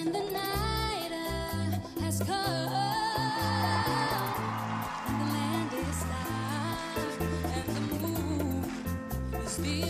and the night uh, has come. And the land is dark, and the moon is.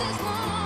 is more.